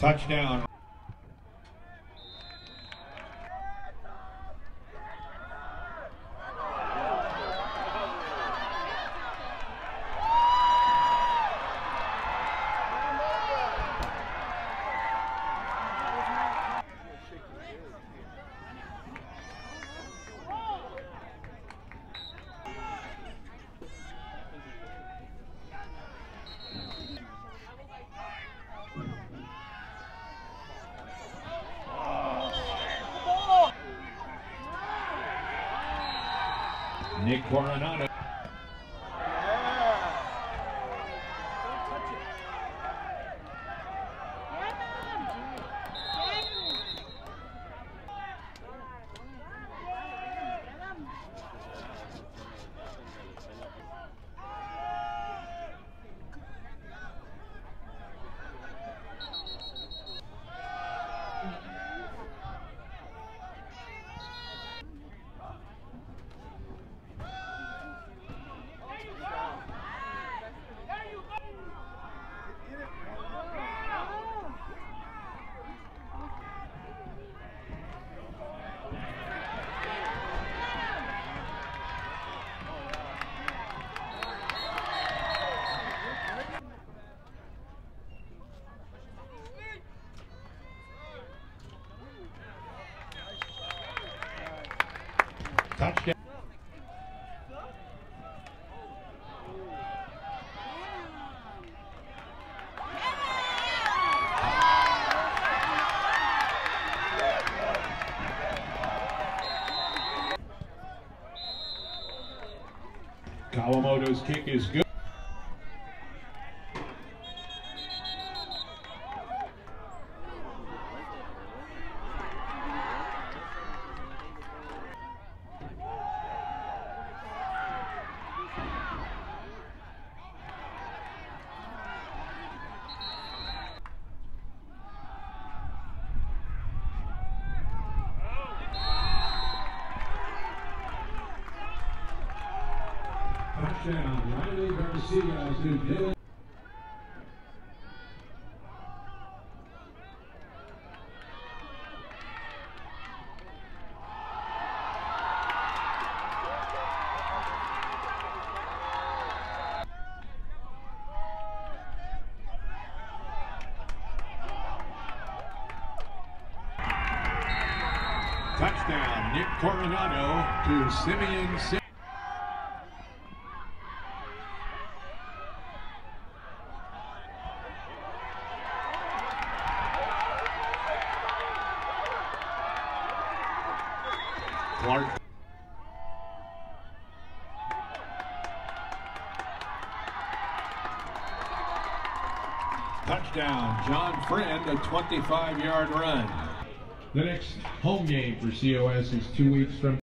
Touchdown. Nick Coronado. Touchdown. Kawamoto's kick is good. Touchdown, Riley Garcia. Touchdown, Nick Coronado to Simeon Sim- Clark. Touchdown, John Friend, a 25-yard run. The next home game for COS is two weeks from